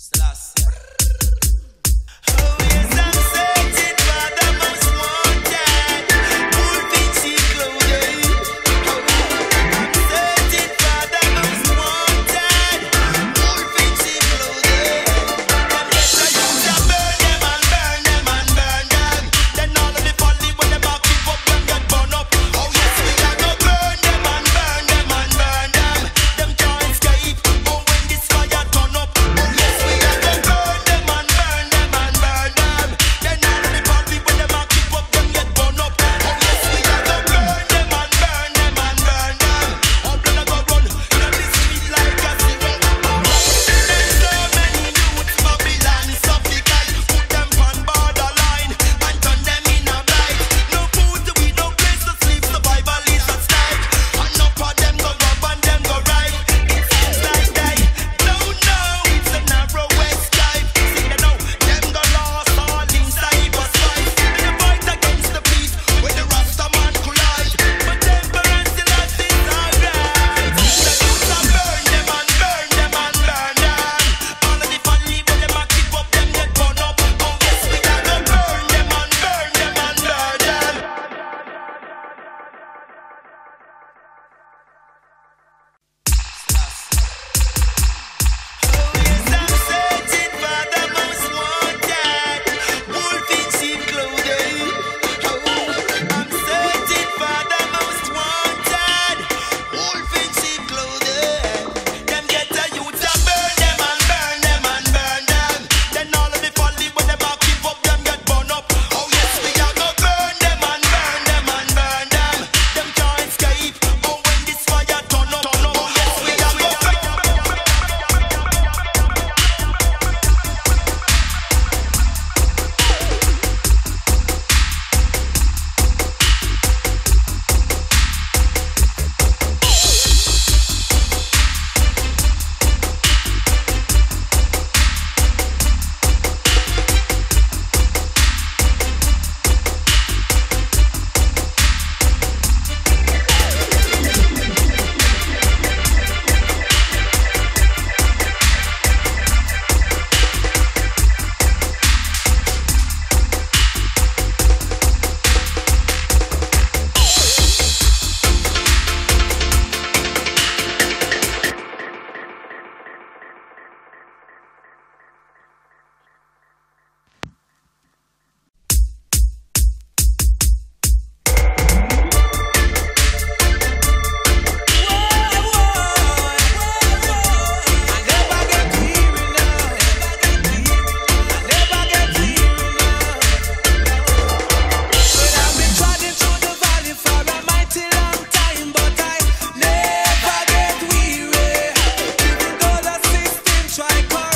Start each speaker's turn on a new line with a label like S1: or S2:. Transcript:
S1: Selassie. like